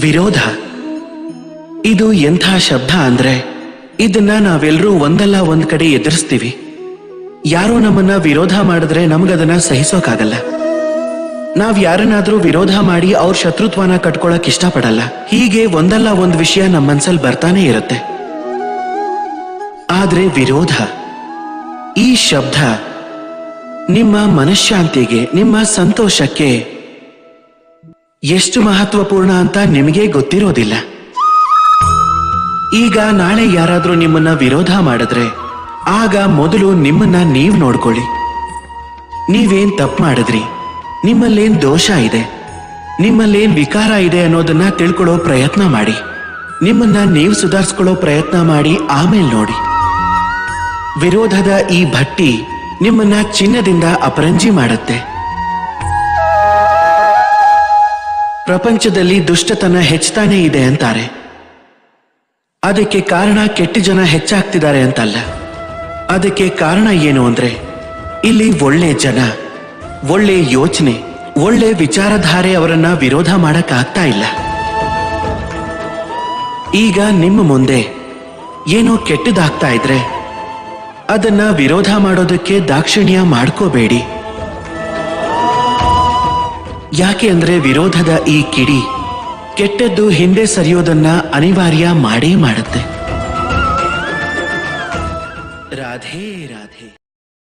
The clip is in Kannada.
ವಿರೋಧ? ಇದು ಎಂಥ ಶಬ್ದ ಅಂದ್ರೆ? ಇದನ್ನ ನಾವೆಲ್ಲರೂ ಒಂದಲ್ಲ ಒಂದ್ ಕಡೆ ಎದುರಿಸ್ತೀವಿ. ಯಾರೋ ನಮ್ಮನ್ನ ವಿರೋಧ ಮಾಡಿದ್ರೆ ನಮ್ಗದನ್ನ ಸಹಿಸೋಕಾಗಲ್ಲ. ನಾವ್ ಯಾರನ್ನಾದ್ರೂ ವಿರೋಧ ಮಾಡಿ ಅವ್ರ ಶತ್ರುತ್ವನ ಕಟ್ಕೊಳಕ್ ಇಷ್ಟಪಡಲ್ಲ. ಹೀಗೆ ಒಂದಲ್ಲ ಒಂದ್ ವಿಷಯ ನಮ್ಮ ಮನ್ಸಲ್ಲಿ ಬರ್ತಾನೆ ಇರುತ್ತೆ. ಆದ್ರೆ ವಿರೋಧ? ಈ ಶಬ್ದ ನಿಮ್ಮ ಮನಃಶಾಂತಿಗೆ, ನಿಮ್ಮ ಸಂತೋಷಕ್ಕೆ ಎಷ್ಟು ಮಹತ್ವಪೂರ್ಣ ಅಂತ ನಿಮಗೆ ಗೊತ್ತಿರೋದಿಲ್ಲ. ಈಗ ನಾಳೆ ಯಾರಾದರೂ ನಿಮ್ಮನ್ನ ವಿರೋಧ ಮಾಡಿದ್ರೆ, ಆಗ ಮೊದಲು ನಿಮ್ಮನ್ನ ನೀವು ನೋಡ್ಕೊಳ್ಳಿ. ನೀವೇನ್ ತಪ್ಪು ಮಾಡಿದ್ರಿ? ನಿಮ್ಮಲ್ಲೇನ್ ದೋಷ ಇದೆ? ನಿಮ್ಮಲ್ಲೇನ್ ವಿಕಾರ ಇದೆ ಅನ್ನೋದನ್ನ ತಿಳ್ಕೊಳ್ಳೋ ಪ್ರಯತ್ನ ಮಾಡಿ. ನಿಮ್ಮನ್ನ ನೀವು ಸುಧಾರಿಸ್ಕೊಳ್ಳೋ ಪ್ರಯತ್ನ ಮಾಡಿ ಆಮೇಲೆ ನೋಡಿ. ವಿರೋಧದ ಈ ಭಟ್ಟಿ ನಿಮ್ಮನ್ನ ಚಿನ್ನದಿಂದ ಅಪರಂಜಿ ಮಾಡುತ್ತೆ. ಪ್ರಪಂಚದಲ್ಲಿ ದುಷ್ಟತನ ಹೆಚ್ಚುತ್ತಾನೇ ಇದೆ ಅಂತಾರೆ. ಅದಕ್ಕೆ ಕಾರಣ ಕೆಟ್ಟ ಜನ ಹೆಚ್ಚಾಗ್ತಿದ್ದಾರೆ ಅಂತಲ್ಲ. ಅದಕ್ಕೆ ಕಾರಣ ಏನು ಅಂದ್ರೆ, ಇಲ್ಲಿ ಒಳ್ಳೆ ಜನ, ಒಳ್ಳೆ ಯೋಚನೆ, ಒಳ್ಳೆ ವಿಚಾರಧಾರೆ ಅವರನ್ನ ವಿರೋಧ ಮಾಡಕ್ ಆಗ್ತಾ ಇಲ್ಲ. ಈಗ ನಿಮ್ಮ ಮುಂದೆ ಏನೋ ಕೆಟ್ಟದಾಗ್ತಾ ಇದ್ರೆ, ಅದನ್ನ ವಿರೋಧ ಮಾಡೋದಕ್ಕೆ ದಾಕ್ಷಿಣ್ಯ ಮಾಡ್ಕೋಬೇಡಿ. ಯಾಕೆ ಅಂದ್ರೆ ವಿರೋಧದ ಈ ಕಿಡಿ ಕೆಟ್ಟದ್ದು ಹಿಂದೆ ಸರಿಯೋದನ್ನ ಅನಿವಾರ್ಯ ಮಾಡೇ ಮಾಡುತ್ತೆ. ರಾಧೇ ರಾಧೆ.